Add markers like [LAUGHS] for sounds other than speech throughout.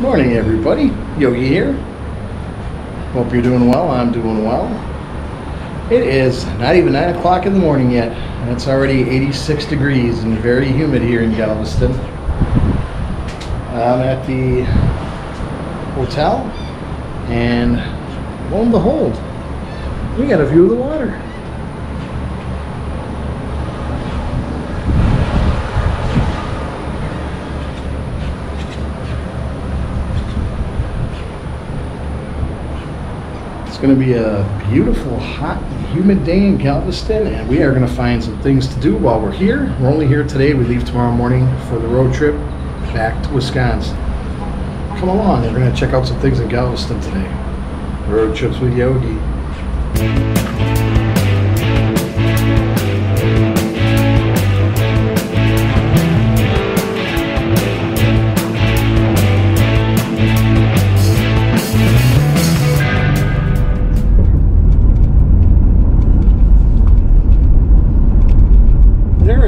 Morning, everybody. Yogi here. Hope you're doing well. I'm doing well. It is not even 9 o'clock in the morning yet, and it's already 86 degrees and very humid here in Galveston. I'm at the hotel, and lo and behold, we got a view of the water. It's going to be a beautiful, hot, humid day in Galveston, and we are going to find some things to do while we're here. We're only here today. We leave tomorrow morning for the road trip back to Wisconsin. Come along, we're going to check out some things in Galveston today. Road trips with Yogi.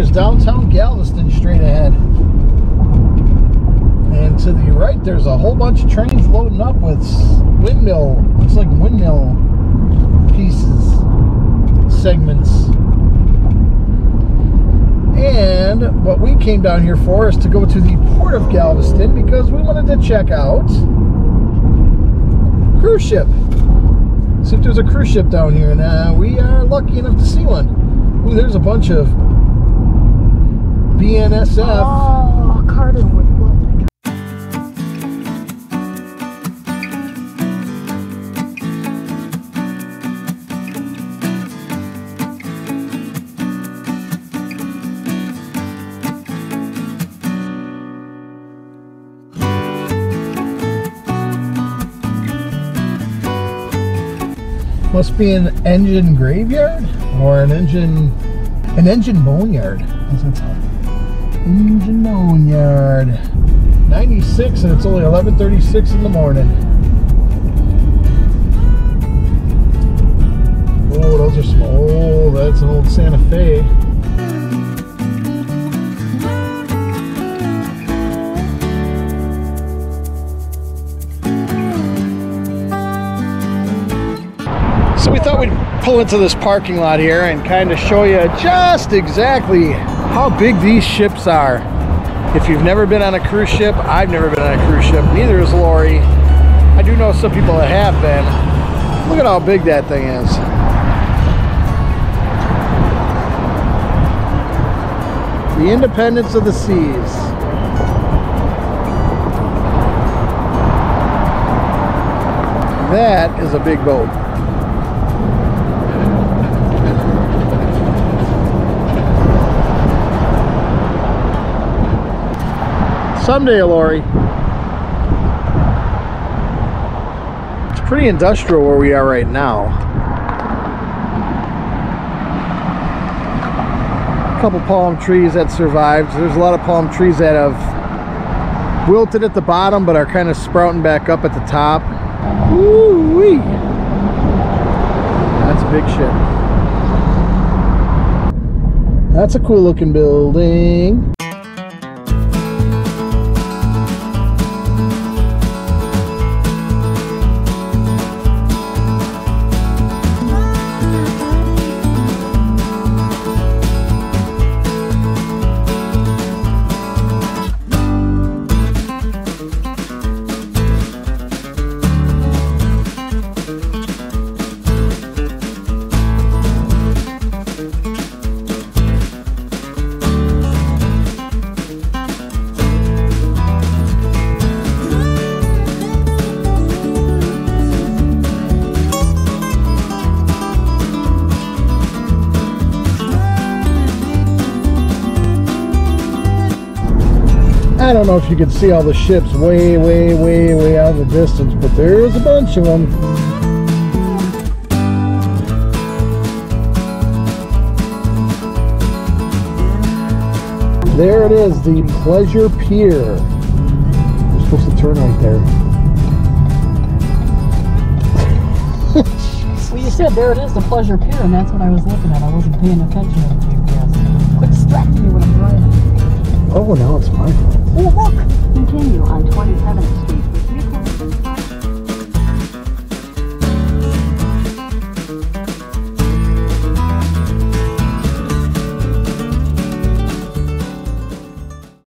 Is downtown Galveston straight ahead. And to the right, there's a whole bunch of trains loading up with windmill, looks like windmill pieces, segments. And what we came down here for is to go to the port of Galveston because we wanted to check out cruise ship. See if there's a cruise ship down here, and uh, we are lucky enough to see one. Ooh, there's a bunch of BNSF. Oh, Carter would love Must be an engine graveyard or an engine an engine boneyard. How's that Engine boneyard. 96 and it's only 11:36 in the morning. Oh, those are some old. That's an old Santa Fe. So we thought we'd pull into this parking lot here and kind of show you just exactly how big these ships are. If you've never been on a cruise ship, I've never been on a cruise ship, neither has Lori. I do know some people that have been. Look at how big that thing is. The independence of the seas. That is a big boat. Someday, Lori. It's pretty industrial where we are right now. A couple palm trees that survived. There's a lot of palm trees that have wilted at the bottom but are kind of sprouting back up at the top. Woo-wee. That's a big ship. That's a cool looking building. I don't know if you can see all the ships way, way, way, way out in the distance, but there's a bunch of them. There it is, the Pleasure Pier. You're supposed to turn right there. [LAUGHS] Well, you said there it is, the Pleasure Pier, and that's what I was looking at. I wasn't paying attention to the GPS. Quit distracting me when I'm driving. Oh, now it's my fault. Oh, look! Continue on 27th Street.